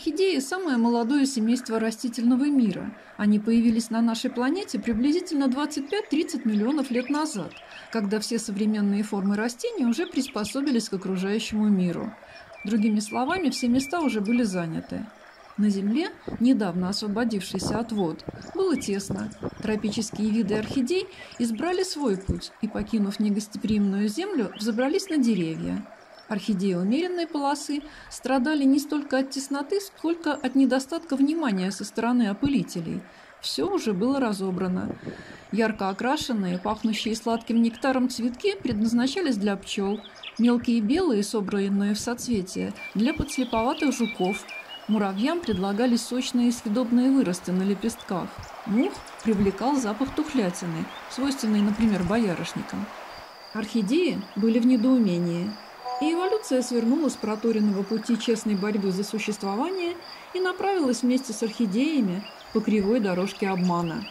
Орхидеи – самое молодое семейство растительного мира. Они появились на нашей планете приблизительно 25-30 миллионов лет назад, когда все современные формы растений уже приспособились к окружающему миру. Другими словами, все места уже были заняты. На Земле, недавно освободившейся от вод, было тесно. Тропические виды орхидей избрали свой путь и, покинув негостеприимную Землю, взобрались на деревья – Орхидеи умеренной полосы страдали не столько от тесноты, сколько от недостатка внимания со стороны опылителей. Все уже было разобрано. Ярко окрашенные, пахнущие сладким нектаром цветки предназначались для пчел, мелкие белые, собранные в соцветия, для подслеповатых жуков. Муравьям предлагались сочные и съедобные выросты на лепестках. Мух привлекал запах тухлятины, свойственный, например, боярышникам. Орхидеи были в недоумении – эволюция свернула с проторенного пути честной борьбы за существование и направилась вместе с орхидеями по кривой дорожке обмана.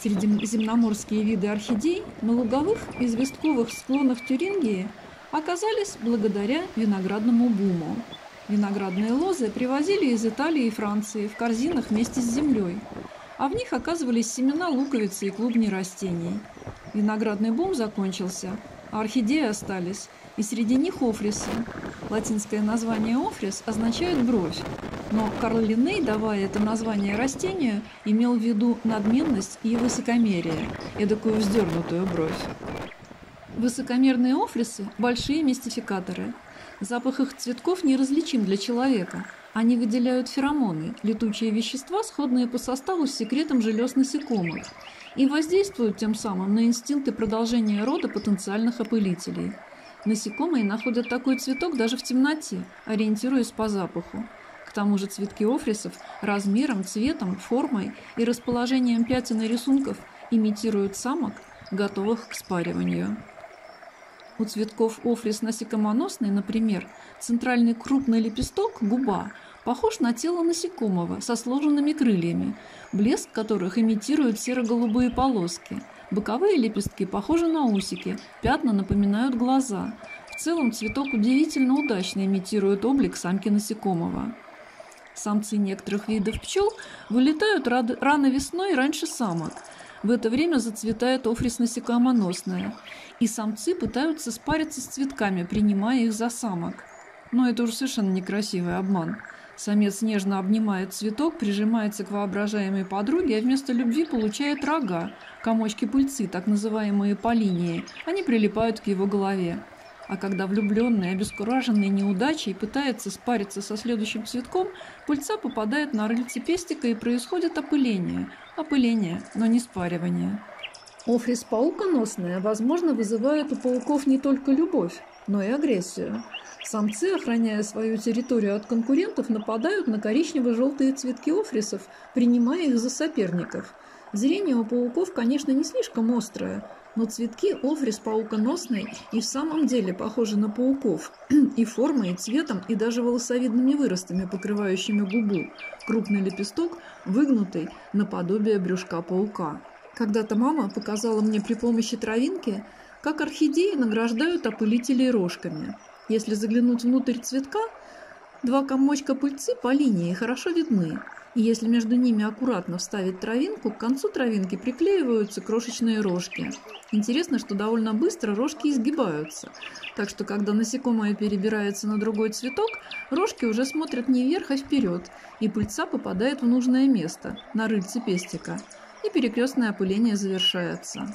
Средиземноморские виды орхидей на луговых и известковых склонах Тюрингии оказались благодаря виноградному буму. Виноградные лозы привозили из Италии и Франции в корзинах вместе с землей, а в них оказывались семена луковицы и клубней растений. Виноградный бум закончился, а орхидеи остались – и среди них офрисы. Латинское название офрис означает «бровь», но Карл Линней, давая это название растению, имел в виду надменность и высокомерие, эдакую вздернутую бровь. Высокомерные офрисы – большие мистификаторы. Запах их цветков неразличим для человека. Они выделяют феромоны – летучие вещества, сходные по составу с секретом желез насекомых, и воздействуют тем самым на инстинкты продолжения рода потенциальных опылителей – Насекомые находят такой цветок даже в темноте, ориентируясь по запаху. К тому же цветки офрисов размером, цветом, формой и расположением пятен и рисунков имитируют самок, готовых к спариванию. У цветков офрис насекомоносный, например, центральный крупный лепесток, губа, похож на тело насекомого со сложенными крыльями, блеск которых имитирует серо-голубые полоски – Боковые лепестки похожи на усики, пятна напоминают глаза. В целом цветок удивительно удачно имитирует облик самки насекомого. Самцы некоторых видов пчел вылетают рано весной раньше самок. В это время зацветает офрис насекомоносная, и самцы пытаются спариться с цветками, принимая их за самок. Но это уже совершенно некрасивый обман. Самец нежно обнимает цветок, прижимается к воображаемой подруге, а вместо любви получает рога, комочки пыльцы, так называемые полинии. Они прилипают к его голове. А когда влюбленный, обескураженный неудачей, пытается спариться со следующим цветком, пыльца попадает на рыльце пестика и происходит опыление. Опыление, но не спаривание. Офрис пауконосная, возможно, вызывает у пауков не только любовь, но и агрессию. Самцы, охраняя свою территорию от конкурентов, нападают на коричнево-желтые цветки офрисов, принимая их за соперников. Зрение у пауков, конечно, не слишком острое, но цветки офрис пауконосной и в самом деле похожи на пауков. И формой, и цветом, и даже волосовидными выростами, покрывающими губу. Крупный лепесток, выгнутый наподобие брюшка паука. Когда-то мама показала мне при помощи травинки, как орхидеи награждают опылителей рожками. Если заглянуть внутрь цветка, два комочка пыльцы по линии хорошо видны. И если между ними аккуратно вставить травинку, к концу травинки приклеиваются крошечные рожки. Интересно, что довольно быстро рожки изгибаются. Так что, когда насекомое перебирается на другой цветок, рожки уже смотрят не вверх, а вперед, и пыльца попадает в нужное место, на рыльце пестика, и перекрестное опыление завершается.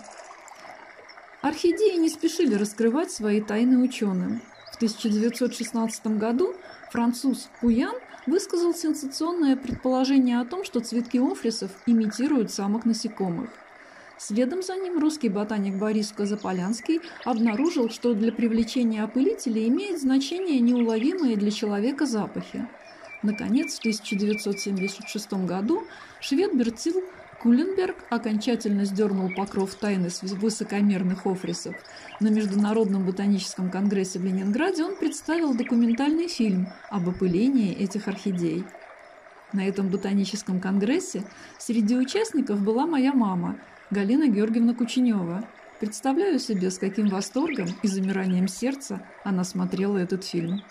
Орхидеи не спешили раскрывать свои тайны ученым. В 1916 году француз Пуян высказал сенсационное предположение о том, что цветки офрисов имитируют самок насекомых. Следом за ним русский ботаник Борис Козаполянский обнаружил, что для привлечения опылителей имеет значение неуловимые для человека запахи. Наконец, в 1976 году швед Бертил Куленберг окончательно сдернул покров тайны высокомерных офрисов. На Международном ботаническом конгрессе в Ленинграде он представил документальный фильм об опылении этих орхидей. На этом ботаническом конгрессе среди участников была моя мама, Галина Георгиевна Кученева. Представляю себе, с каким восторгом и замиранием сердца она смотрела этот фильм.